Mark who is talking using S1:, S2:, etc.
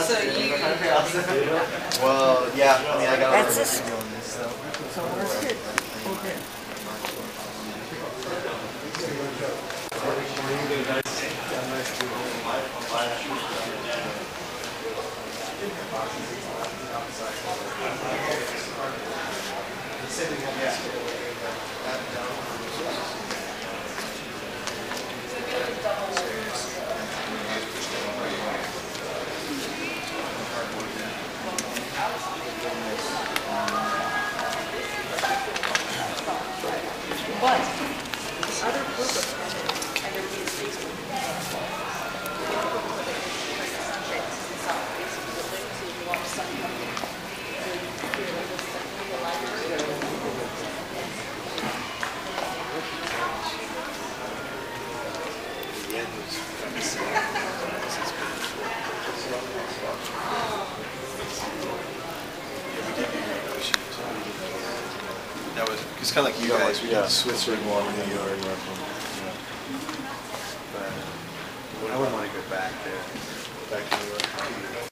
S1: So you,
S2: Well, yeah, I mean, I got
S3: That's
S2: a
S3: it.
S2: little on this, so.
S1: but the other group of is the want sun coming in. So you create a little section of the library.
S4: That was, it's kind of like you
S2: Yeah,
S4: guys, we did
S2: yeah.
S4: the Switzerland one in New York. But um, I wouldn't want to go back there, back to New York.